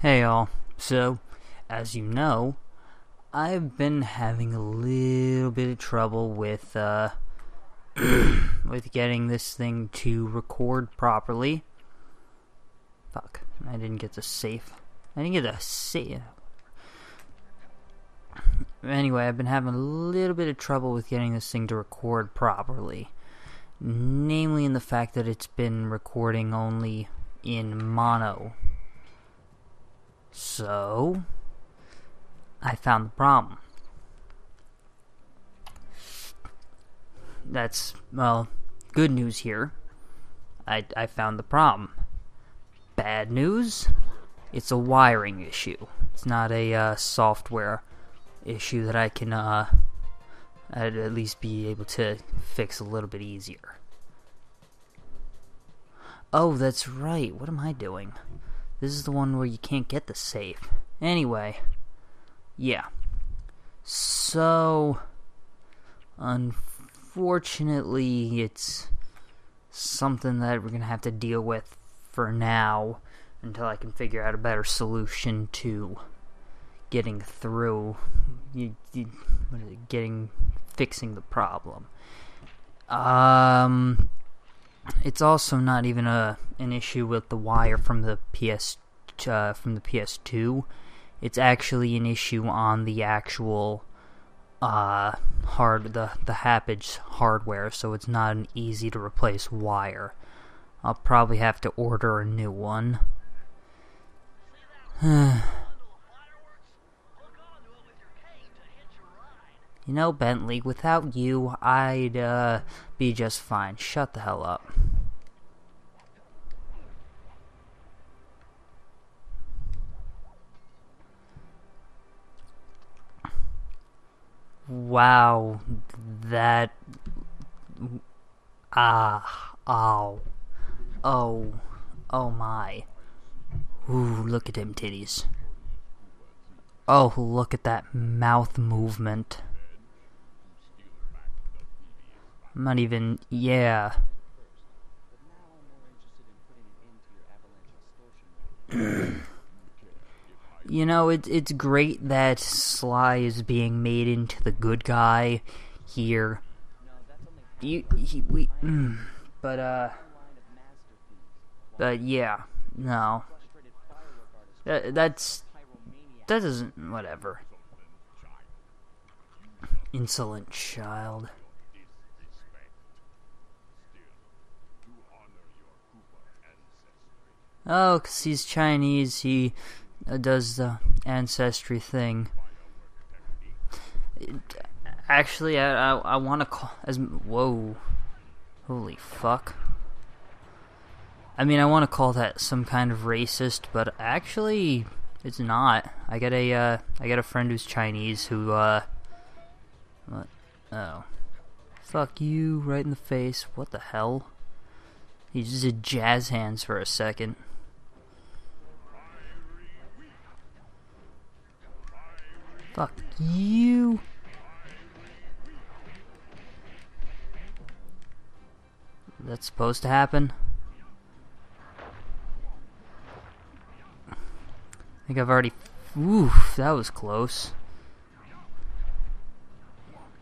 Hey all. So, as you know, I've been having a little bit of trouble with uh with getting this thing to record properly. Fuck, I didn't get the safe. I didn't get the safe. Anyway, I've been having a little bit of trouble with getting this thing to record properly. Namely in the fact that it's been recording only in mono so, I found the problem. That's, well, good news here. I, I found the problem. Bad news? It's a wiring issue. It's not a uh, software issue that I can, uh, I'd at least be able to fix a little bit easier. Oh, that's right. What am I doing? This is the one where you can't get the safe. Anyway, yeah. So, unfortunately, it's something that we're going to have to deal with for now until I can figure out a better solution to getting through you, you, getting fixing the problem. Um it's also not even a an issue with the wire from the PS uh, from the PS2. It's actually an issue on the actual uh, hard the the Hauppauge hardware, so it's not an easy to replace wire. I'll probably have to order a new one. you know, Bentley, without you, I'd uh, be just fine. Shut the hell up. Wow, that. Ah, ow. Oh, oh my. Ooh, look at him titties. Oh, look at that mouth movement. I'm not even. Yeah. you know, it, it's great that Sly is being made into the good guy here. You, he, we, mm, but uh, but yeah, no, that, that's that doesn't whatever. Insolent child. Oh, because he's Chinese, he uh, does the ancestry thing. Actually, I I, I want to call as whoa, holy fuck. I mean, I want to call that some kind of racist, but actually, it's not. I got a uh, I got a friend who's Chinese who uh, what? Oh, fuck you right in the face. What the hell? He just did jazz hands for a second. Fuck you. That's supposed to happen? I think I've already... Oof, that was close.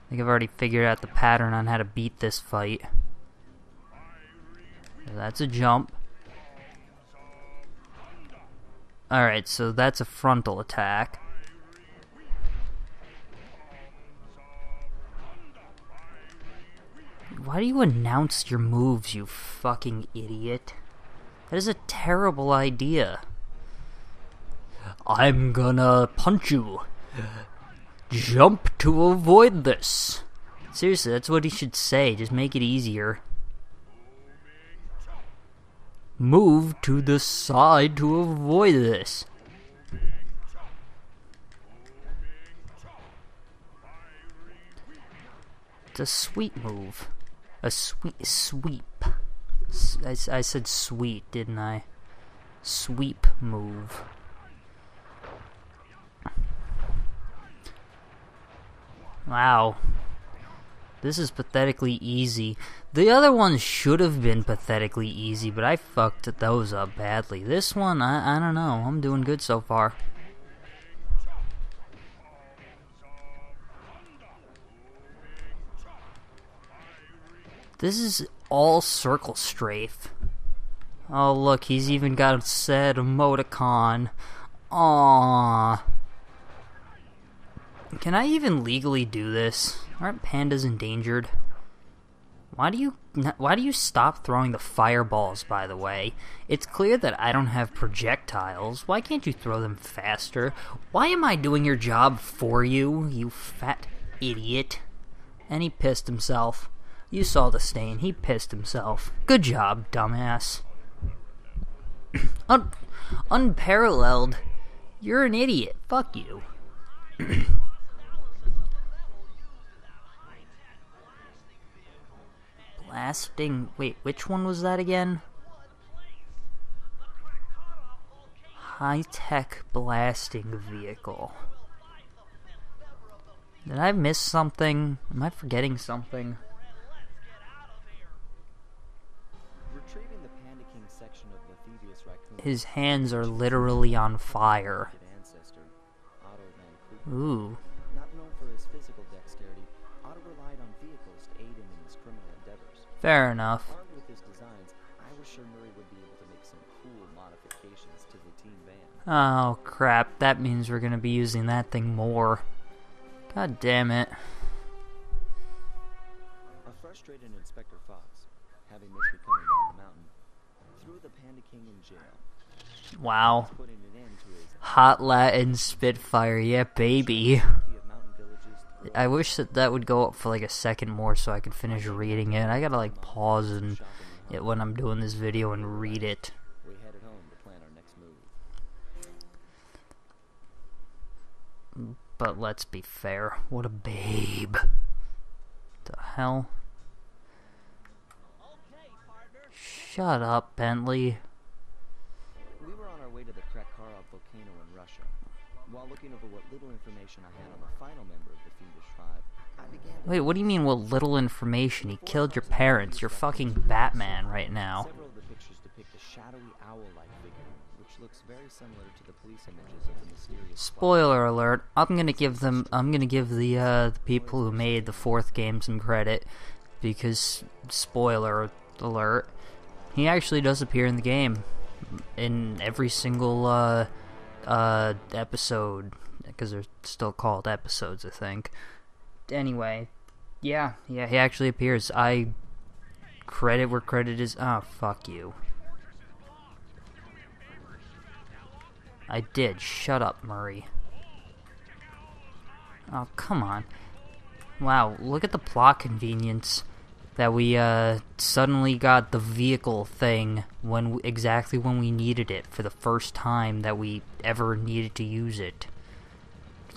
I think I've already figured out the pattern on how to beat this fight. That's a jump. Alright, so that's a frontal attack. Why do you announce your moves, you fucking idiot? That is a terrible idea. I'm gonna punch you. Jump to avoid this. Seriously, that's what he should say. Just make it easier. Move to the side to avoid this. It's a sweet move. A sweep. I, I said sweet, didn't I? Sweep move. Wow. This is pathetically easy. The other ones should have been pathetically easy, but I fucked those up badly. This one, I, I don't know. I'm doing good so far. This is all circle strafe. Oh look, he's even got a said emoticon. Aww. Can I even legally do this? Aren't pandas endangered? Why do you why do you stop throwing the fireballs by the way? It's clear that I don't have projectiles. Why can't you throw them faster? Why am I doing your job for you, you fat idiot? And he pissed himself. You saw the stain. He pissed himself. Good job, dumbass. Un unparalleled. You're an idiot. Fuck you. Blasting. Wait, which one was that again? High tech blasting vehicle. Did I miss something? Am I forgetting something? His hands are literally on fire. Ooh. Fair enough. Oh crap, that means we're gonna be using that thing more. God damn it. A frustrated Inspector Fox, having missed coming down the mountain, threw the Panda King in jail. Wow. Hot Latin Spitfire, yeah, baby. I wish that that would go up for like a second more so I could finish reading it. I gotta like pause and it when I'm doing this video and read it. But let's be fair. What a babe. The hell? Shut up, Bentley. While over what little information I had on the final member of the Fiendish Five, I began Wait, what do you mean, what little information? He killed your parents. You're fucking Batman right now. Several of the pictures depict a shadowy owl-like figure, which looks very similar to the police images of the mysterious. Spoiler alert. I'm gonna give them. I'm gonna give the uh, the people who made the fourth game some credit because spoiler alert. He actually does appear in the game in every single uh, uh, episode because they're still called episodes, I think. Anyway, yeah, yeah, he actually appears. I credit where credit is. Oh, fuck you. I did. Shut up, Murray. Oh, come on. Wow, look at the plot convenience that we uh suddenly got the vehicle thing when exactly when we needed it for the first time that we ever needed to use it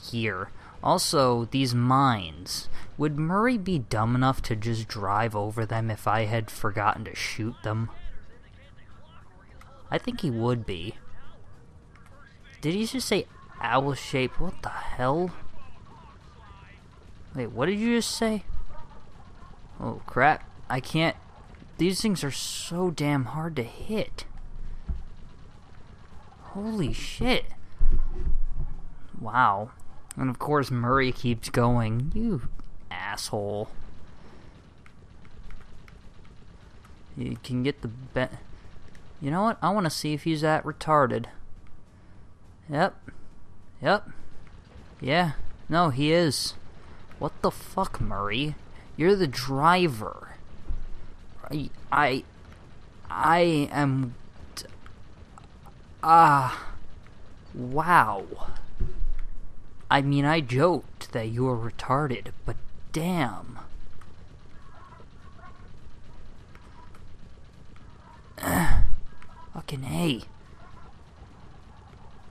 here. Also, these mines. Would Murray be dumb enough to just drive over them if I had forgotten to shoot them? I think he would be. Did he just say owl shape? What the hell? Wait, what did you just say? Oh crap, I can't. These things are so damn hard to hit. Holy shit. Wow. And of course, Murray keeps going. You asshole. You can get the bet. You know what? I want to see if he's that retarded. Yep. Yep. Yeah. No, he is. What the fuck, Murray? You're the driver. I. I. I am. Ah. wow. I mean, I joked that you were retarded, but damn. Fucking A.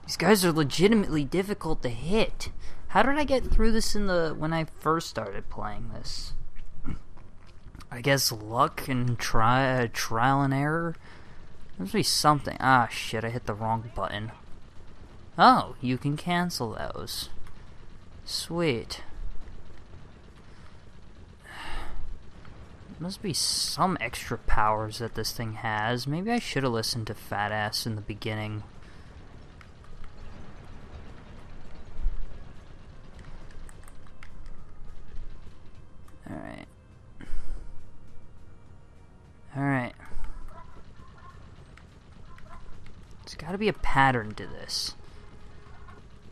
These guys are legitimately difficult to hit. How did I get through this in the when I first started playing this? I guess luck and try trial and error. There must be something. Ah, shit! I hit the wrong button. Oh, you can cancel those. Sweet. must be some extra powers that this thing has. Maybe I should have listened to Fat Ass in the beginning. Alright. There's gotta be a pattern to this.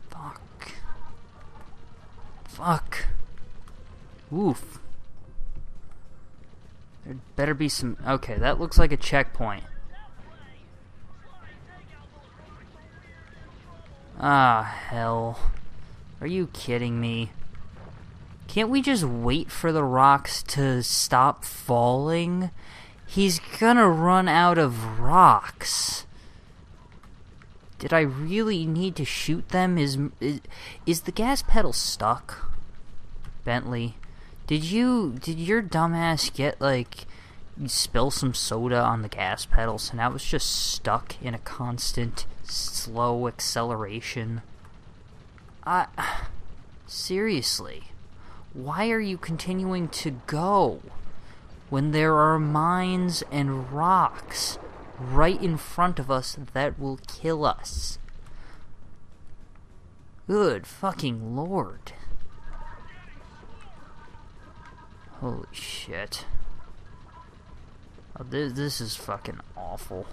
Fuck. Fuck. Oof. There better be some... Okay, that looks like a checkpoint. Ah, hell. Are you kidding me? Can't we just wait for the rocks to stop falling? He's gonna run out of rocks. Did I really need to shoot them? Is, is is the gas pedal stuck? Bentley, did you did your dumbass get like spill some soda on the gas pedal so now it's just stuck in a constant slow acceleration? I seriously, why are you continuing to go when there are mines and rocks right in front of us that will kill us? Good fucking lord. Holy shit. Oh, this, this is fucking awful.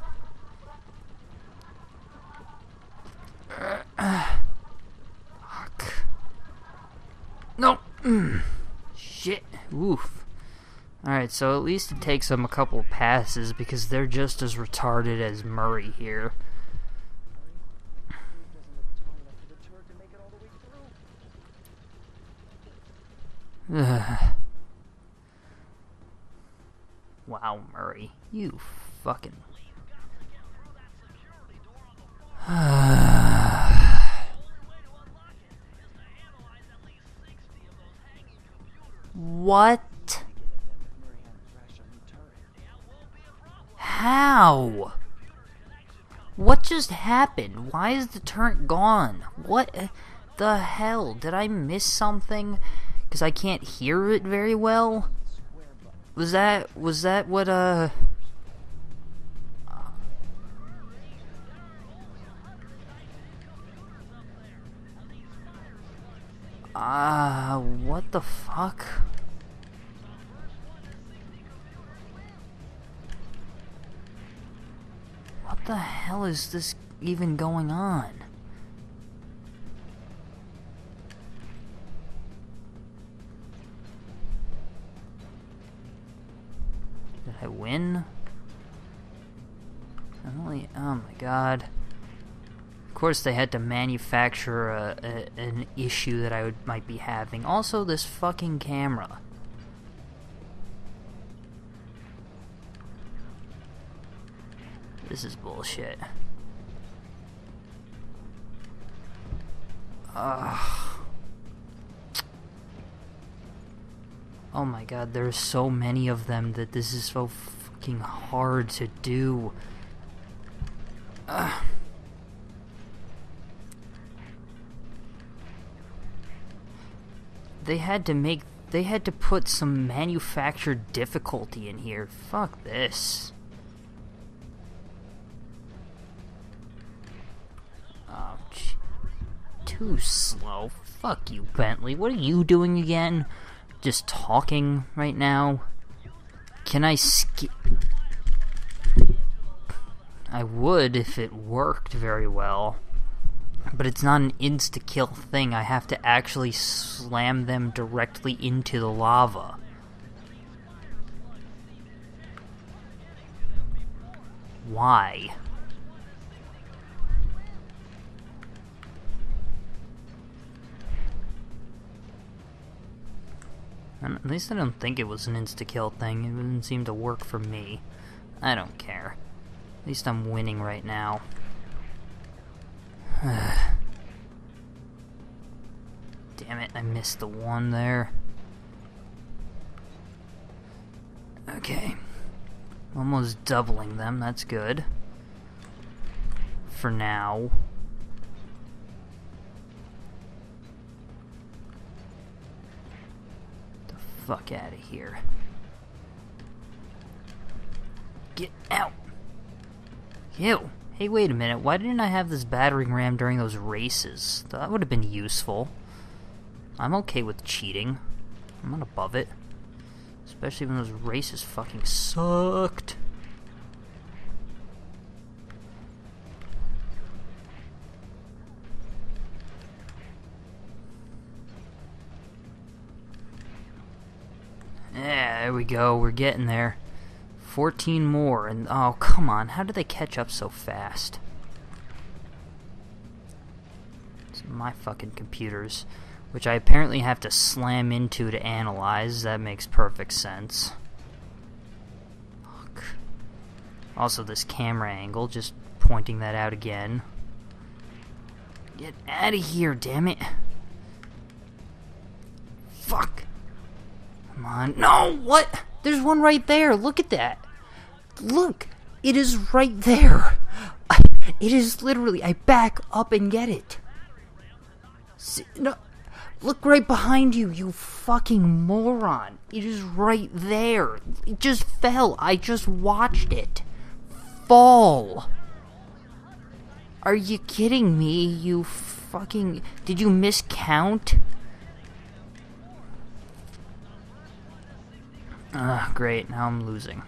Fuck. No. Shit. Oof. Alright, so at least it takes them a couple passes because they're just as retarded as Murray here. Wow, Murray. You fucking. what? How? What just happened? Why is the turret gone? What the hell? Did I miss something? Because I can't hear it very well? Was that was that what uh Ah, uh, what the fuck? The hell is this even going on? Did I win? Only, oh my god. Of course they had to manufacture a, a, an issue that I would, might be having. Also, this fucking camera. This is bullshit. Ugh. Oh my god, there's so many of them that this is so fucking hard to do. Ugh. They had to make they had to put some manufactured difficulty in here. Fuck this. Too slow. Fuck you, Bentley. What are you doing again? just talking right now. Can I skip? I would if it worked very well. But it's not an insta-kill thing. I have to actually slam them directly into the lava. Why? And at least I don't think it was an insta-kill thing. It didn't seem to work for me. I don't care. At least I'm winning right now. Damn it, I missed the one there. Okay. Almost doubling them, that's good. For now. Fuck out of here. Get out! Ew. Hey, wait a minute. Why didn't I have this battering ram during those races? That would have been useful. I'm okay with cheating. I'm not above it. Especially when those races fucking sucked. There we go. We're getting there. 14 more, and oh, come on. How do they catch up so fast? It's my fucking computers, which I apparently have to slam into to analyze. That makes perfect sense. Fuck. Also, this camera angle, just pointing that out again. Get out of here, damn it. Fuck. Come on. No, what? There's one right there. Look at that. Look. It is right there. It is literally. I back up and get it. See, no. Look right behind you, you fucking moron. It is right there. It just fell. I just watched it. Fall. Are you kidding me? You fucking. Did you miscount? Ah, great. Now I'm losing.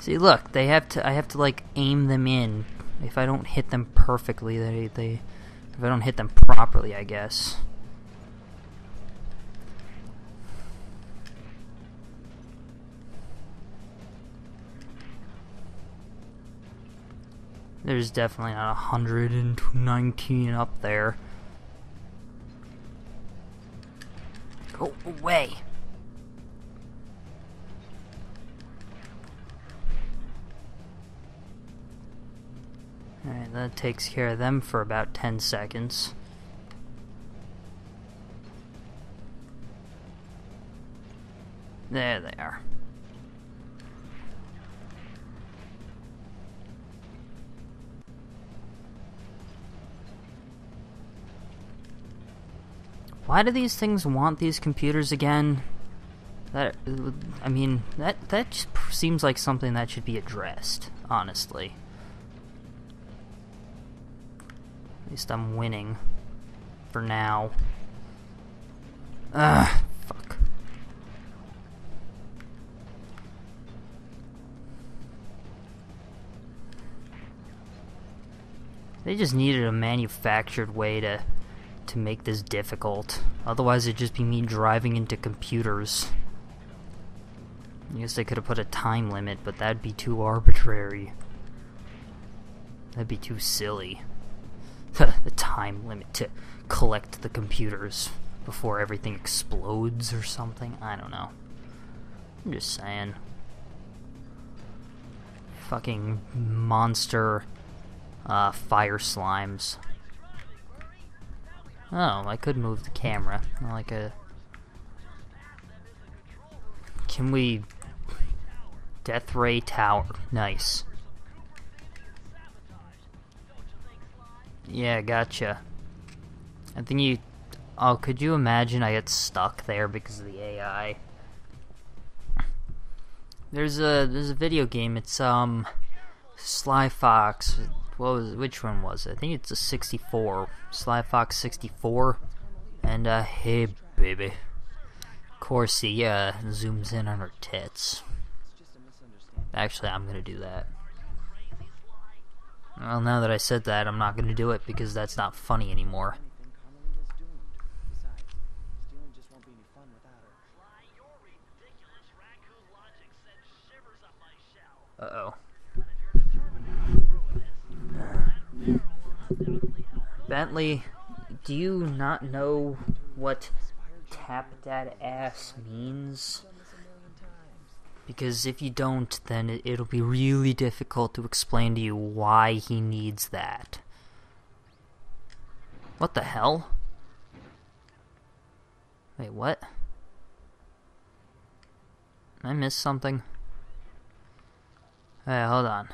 See, look, they have to. I have to like aim them in. If I don't hit them perfectly, they they. If I don't hit them properly, I guess. There's definitely not 119 up there. Go away. Alright, that takes care of them for about 10 seconds. There they Why do these things want these computers again? That I mean, that that just seems like something that should be addressed, honestly. At least I'm winning for now. Ugh, fuck. They just needed a manufactured way to to make this difficult. Otherwise, it'd just be me driving into computers. I guess they could have put a time limit, but that'd be too arbitrary. That'd be too silly. a time limit to collect the computers before everything explodes or something. I don't know. I'm just saying. Fucking monster uh, fire slimes. Oh, I could move the camera. Like a... Can we... Death Ray Tower. Nice. Yeah, gotcha. I think you... Oh, could you imagine I get stuck there because of the AI? There's a there's a video game. It's um Sly Fox what was which one was it? I think it's a 64, Sly Fox 64, and uh, hey baby, of course he uh, zooms in on her tits. Actually, I'm gonna do that. Well, now that I said that, I'm not gonna do it because that's not funny anymore. Uh oh. Bentley, do you not know what tap that ass means? Because if you don't, then it, it'll be really difficult to explain to you why he needs that. What the hell? Wait, what? I missed something? Hey, hold on.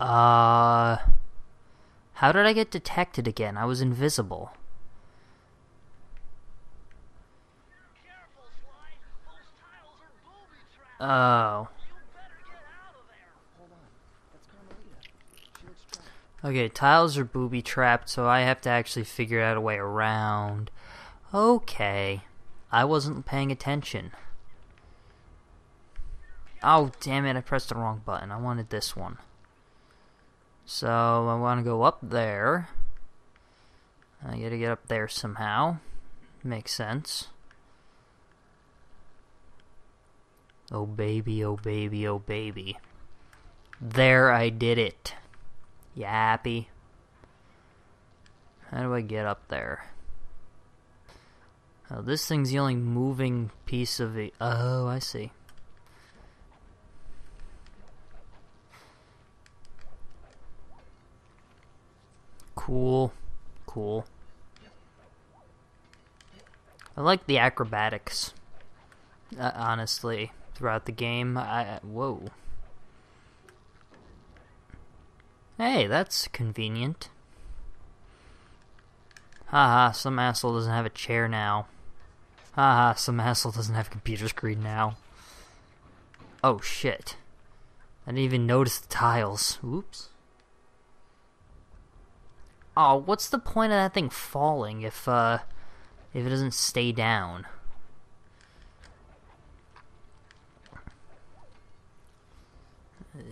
Uh. How did I get detected again? I was invisible. Oh. Okay, tiles are booby trapped, so I have to actually figure out a way around. Okay. I wasn't paying attention. Oh, damn it, I pressed the wrong button. I wanted this one. So, I want to go up there. I gotta get up there somehow. Makes sense. Oh baby, oh baby, oh baby. There, I did it. You happy? How do I get up there? Oh, this thing's the only moving piece of it. Oh, I see. Cool. Cool. I like the acrobatics. Uh, honestly, throughout the game. I whoa. Hey, that's convenient. Haha, some asshole doesn't have a chair now. Haha, some asshole doesn't have a computer screen now. Oh shit. I didn't even notice the tiles. Oops. Oh, what's the point of that thing falling if, uh, if it doesn't stay down?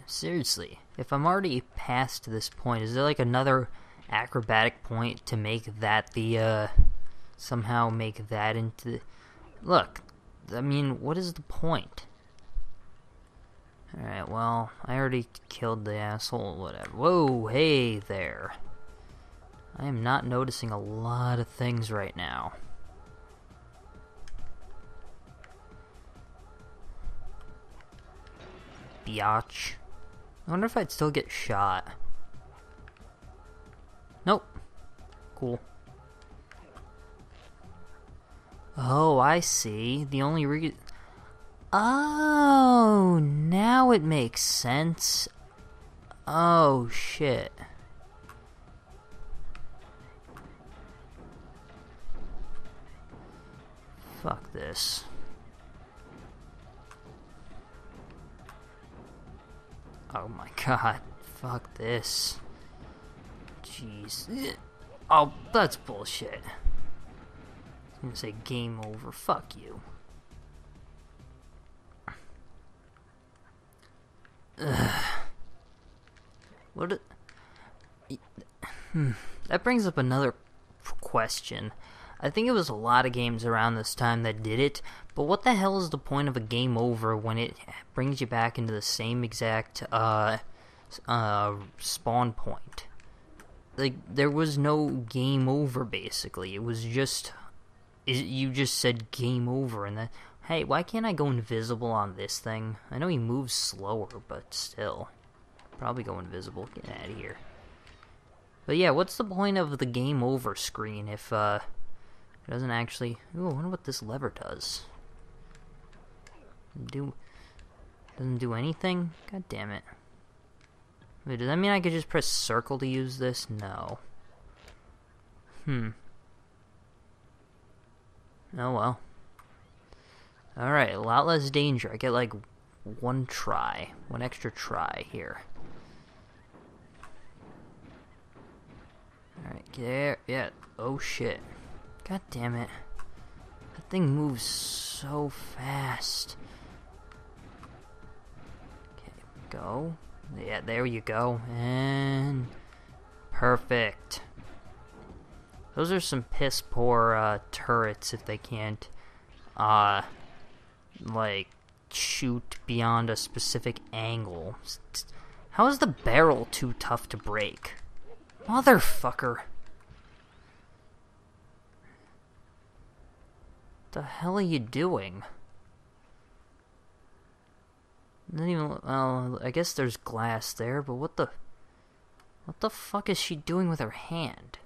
Seriously, if I'm already past this point, is there like another acrobatic point to make that the, uh, somehow make that into. Look, I mean, what is the point? Alright, well, I already killed the asshole, whatever. Whoa, hey there. I am not noticing a lot of things right now. Biatch. I wonder if I'd still get shot. Nope. Cool. Oh, I see. The only re- Oh, now it makes sense. Oh, shit. Fuck this. Oh my god. Fuck this. Jeez. Oh, that's bullshit. I'm gonna say game over. Fuck you. Ugh. What? Hmm. That brings up another question. I think it was a lot of games around this time that did it, but what the hell is the point of a game over when it brings you back into the same exact uh, uh, spawn point? Like there was no game over basically. It was just you just said game over and then hey, why can't I go invisible on this thing? I know he moves slower, but still. Probably go invisible. Get out of here. But yeah, what's the point of the game over screen if uh it doesn't actually Ooh, I wonder what this lever does. Do doesn't do anything? God damn it. Wait, does that mean I could just press circle to use this? No. Hmm. Oh well. Alright, a lot less danger. I get like one try. One extra try here. Alright, there. Yeah. Oh shit. God damn it. That thing moves so fast. Okay, go. Yeah, there you go. And perfect. Those are some piss poor uh, turrets if they can't, uh, like, shoot beyond a specific angle. How is the barrel too tough to break? Motherfucker. The hell are you doing? Not even. Well, I guess there's glass there, but what the. What the fuck is she doing with her hand?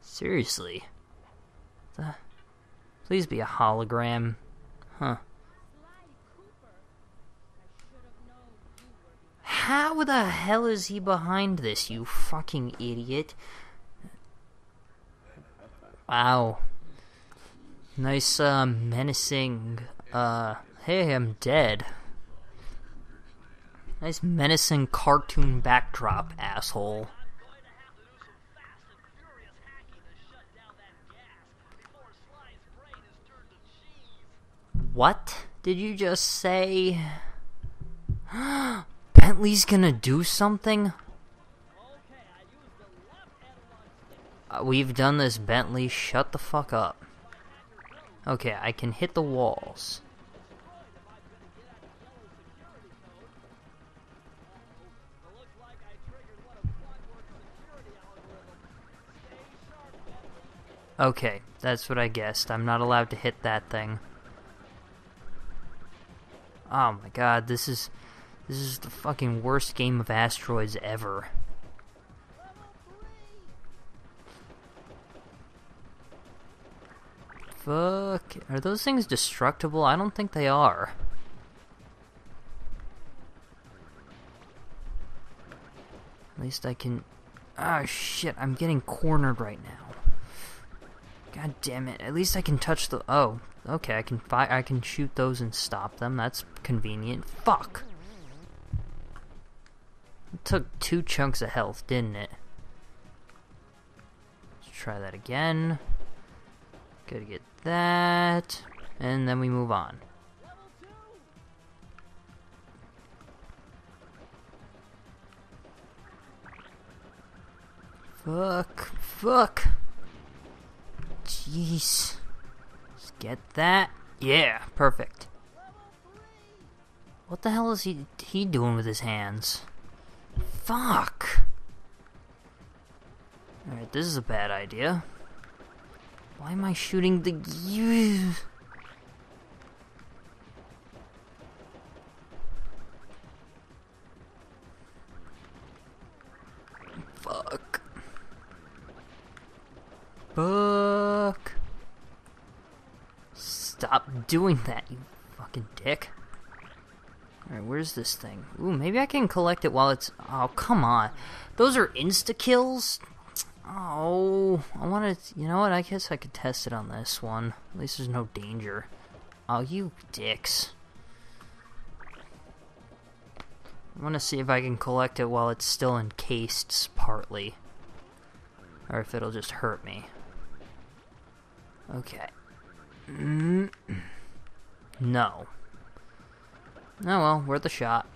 Seriously. The, please be a hologram. Huh. How the hell is he behind this, you fucking idiot? Wow. Nice, uh, menacing, uh, hey, I'm dead. Nice menacing cartoon backdrop, asshole. What did you just say? Bentley's gonna do something? Uh, we've done this, Bentley. Shut the fuck up. Okay, I can hit the walls. Okay, that's what I guessed. I'm not allowed to hit that thing. Oh my god, this is this is the fucking worst game of asteroids ever. Fuck. Are those things destructible? I don't think they are. At least I can... Ah, oh, shit. I'm getting cornered right now. God damn it. At least I can touch the... Oh, okay. I can fire. I can shoot those and stop them. That's convenient. Fuck. Took two chunks of health, didn't it? Let's try that again. Gotta get that. And then we move on. Fuck. Fuck. Jeez. Let's get that. Yeah, perfect. What the hell is he he doing with his hands? Fuck. Alright, this is a bad idea. Why am I shooting the... Fuck. Fuck. Stop doing that, you fucking dick. Alright, where's this thing? Ooh, maybe I can collect it while it's... Oh, come on. Those are insta-kills? Oh, I want to. You know what? I guess I could test it on this one. At least there's no danger. Oh, you dicks. I want to see if I can collect it while it's still encased partly. Or if it'll just hurt me. Okay. Mm. No. Oh well, worth a shot.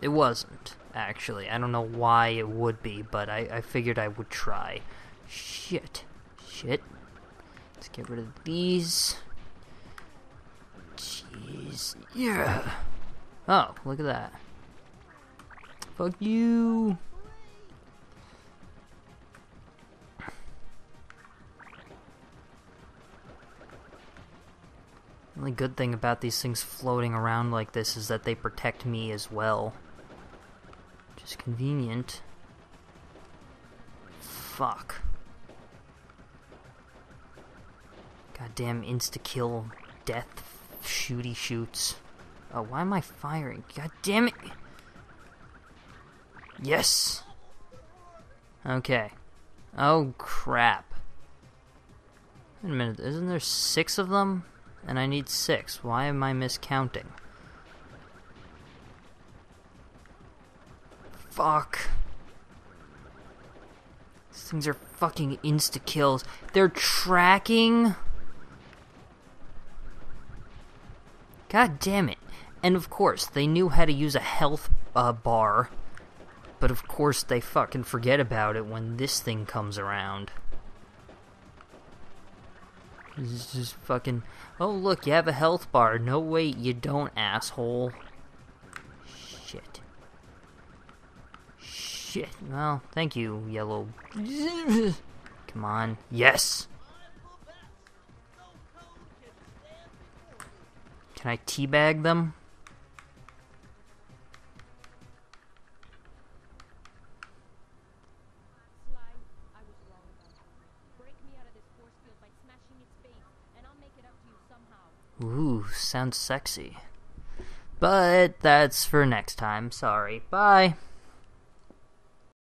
It wasn't actually. I don't know why it would be, but I, I figured I would try. Shit. Shit. Let's get rid of these. Jeez. Yeah. Oh, look at that. Fuck you. The only good thing about these things floating around like this is that they protect me as well. Is convenient. Fuck. Goddamn insta-kill death shooty shoots. Oh, why am I firing? God damn it! Yes! Okay. Oh, crap. Wait a minute, isn't there six of them? And I need six. Why am I miscounting? Fuck. These things are fucking insta-kills. They're tracking... God damn it. And of course, they knew how to use a health uh, bar. But of course, they fucking forget about it when this thing comes around. This is just fucking... Oh, look, you have a health bar. No, wait, you don't, asshole. Shit shit. Well, thank you, yellow. Come on. Yes! Can I teabag them? Ooh, sounds sexy. But that's for next time. Sorry. Bye.